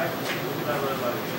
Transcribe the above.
back,